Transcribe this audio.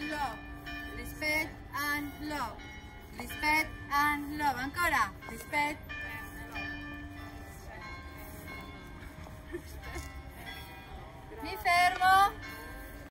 and love. Respect and love. Respect and love. Ancora. Respect and love.